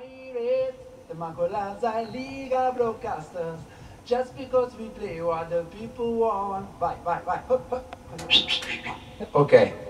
Pirates, the Macolazai Liga Broadcasters. Just because we play what the people want. Bye, bye, bye. Ok.